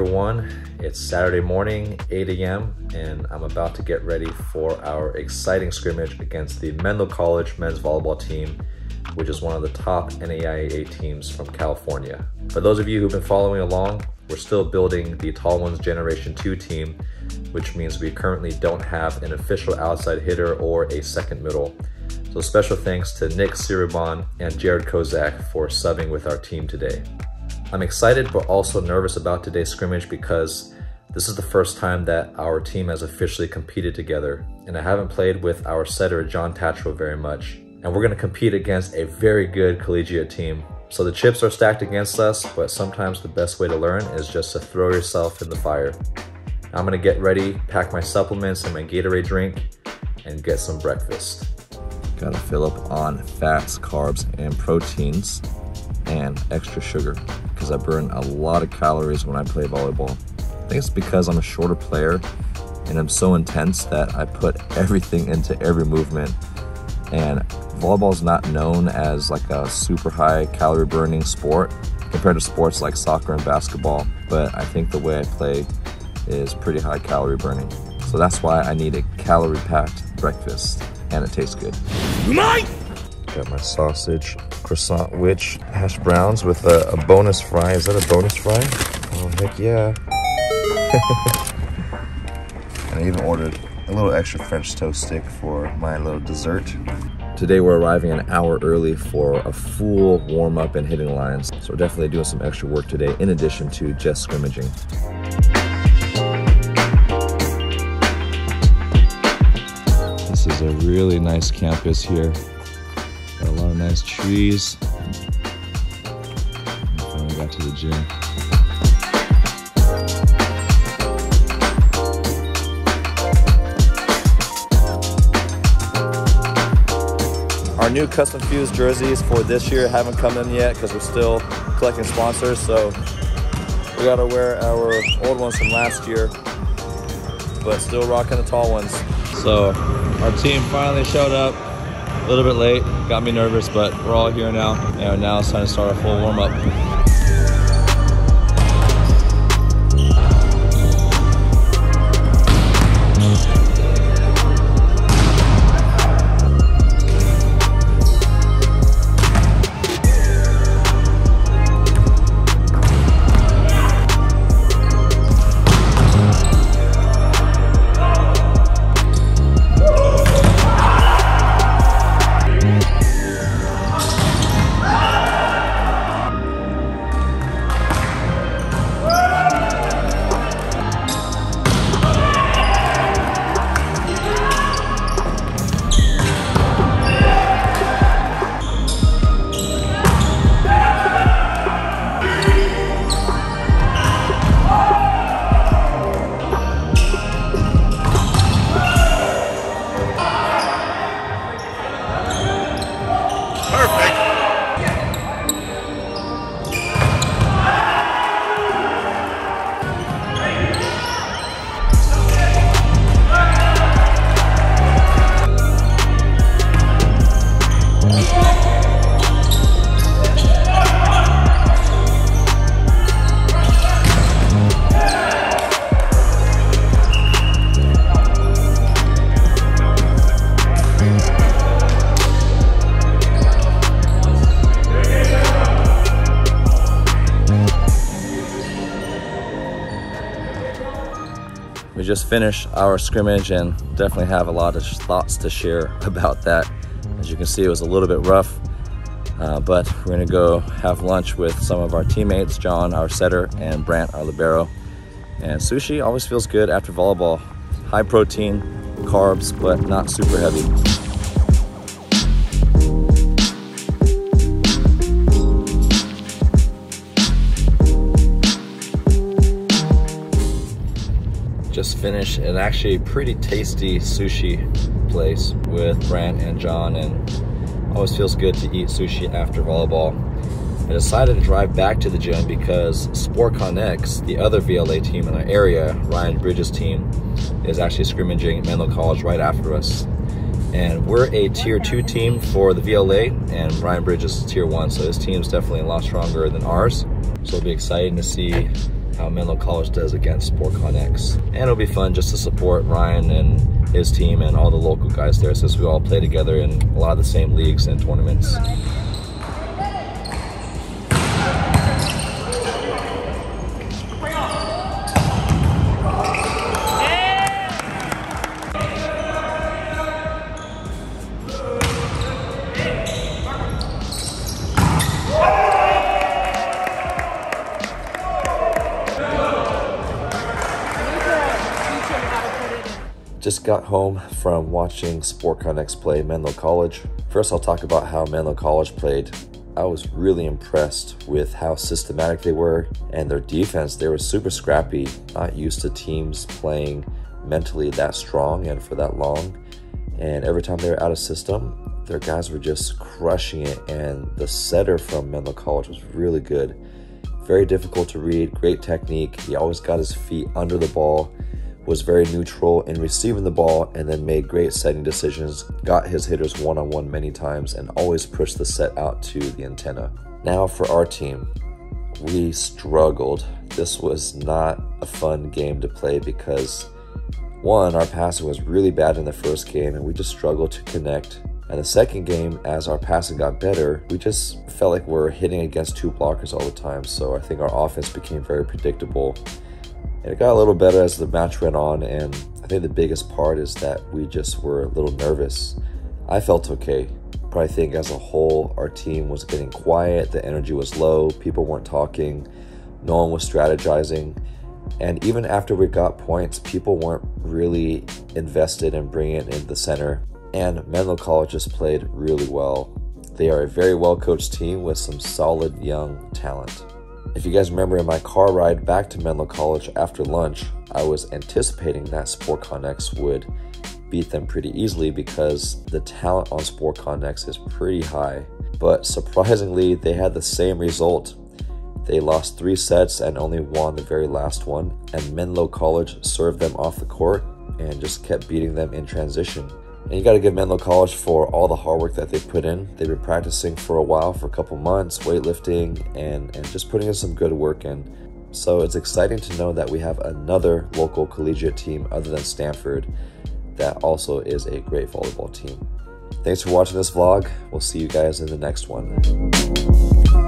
everyone. It's Saturday morning, 8 a.m., and I'm about to get ready for our exciting scrimmage against the Menlo College men's volleyball team, which is one of the top NAIA teams from California. For those of you who've been following along, we're still building the Tall Ones Generation 2 team, which means we currently don't have an official outside hitter or a second middle. So special thanks to Nick Sirubon and Jared Kozak for subbing with our team today. I'm excited but also nervous about today's scrimmage because this is the first time that our team has officially competed together and I haven't played with our setter John Tatchell very much. And we're going to compete against a very good collegiate team. So the chips are stacked against us, but sometimes the best way to learn is just to throw yourself in the fire. I'm gonna get ready, pack my supplements and my Gatorade drink, and get some breakfast. Gotta fill up on fats, carbs, and proteins, and extra sugar because I burn a lot of calories when I play volleyball. I think it's because I'm a shorter player and I'm so intense that I put everything into every movement. And volleyball is not known as like a super high calorie burning sport compared to sports like soccer and basketball. But I think the way I play is pretty high calorie burning. So that's why I need a calorie packed breakfast and it tastes good. Mike! Got my sausage, Croissan'wich, hash browns with a, a bonus fry. Is that a bonus fry? Oh, heck yeah. and I even ordered a little extra French toast stick for my little dessert. Today we're arriving an hour early for a full warm up and hitting lines. So we're definitely doing some extra work today in addition to just scrimmaging. This is a really nice campus here. Got a lot of nice trees. finally got to the gym. Our new custom fused jerseys for this year haven't come in yet because we're still collecting sponsors. So we gotta wear our old ones from last year, but still rocking the tall ones. So our team finally showed up a little bit late, got me nervous, but we're all here now. And now it's time to start our full warm up. Just finished our scrimmage and definitely have a lot of thoughts to share about that. As you can see, it was a little bit rough, uh, but we're gonna go have lunch with some of our teammates, John, our setter, and Brant, our libero. And sushi always feels good after volleyball. High protein, carbs, but not super heavy. Just finished an actually pretty tasty sushi place with Brant and John and always feels good to eat sushi after volleyball. I decided to drive back to the gym because SportCon X, the other VLA team in our area, Ryan Bridges' team, is actually scrimmaging at Menlo College right after us. And we're a tier two team for the VLA and Ryan Bridges is tier one, so his team's definitely a lot stronger than ours. So it'll be exciting to see how Menlo College does against SportCon-X. And it'll be fun just to support Ryan and his team and all the local guys there since we all play together in a lot of the same leagues and tournaments. Just got home from watching SportCon-X play Menlo College. First, I'll talk about how Menlo College played. I was really impressed with how systematic they were and their defense. They were super scrappy, not used to teams playing mentally that strong and for that long. And every time they were out of system, their guys were just crushing it. And the setter from Menlo College was really good. Very difficult to read, great technique. He always got his feet under the ball was very neutral in receiving the ball and then made great setting decisions, got his hitters one on one many times, and always pushed the set out to the antenna. Now for our team, we struggled. This was not a fun game to play because one, our passing was really bad in the first game and we just struggled to connect. And the second game, as our passing got better, we just felt like we are hitting against two blockers all the time. So I think our offense became very predictable and it got a little better as the match went on, and I think the biggest part is that we just were a little nervous. I felt okay, but I think as a whole, our team was getting quiet, the energy was low, people weren't talking, no one was strategizing. And even after we got points, people weren't really invested in bringing it into the center. And Menlo College just played really well. They are a very well coached team with some solid young talent. If you guys remember in my car ride back to Menlo College after lunch, I was anticipating that SportCon-X would beat them pretty easily because the talent on SportCon-X is pretty high. But surprisingly, they had the same result. They lost three sets and only won the very last one, and Menlo College served them off the court and just kept beating them in transition. And you got to give Menlo College for all the hard work that they've put in. They've been practicing for a while, for a couple months, weightlifting, and, and just putting in some good work in. So it's exciting to know that we have another local collegiate team other than Stanford that also is a great volleyball team. Thanks for watching this vlog. We'll see you guys in the next one.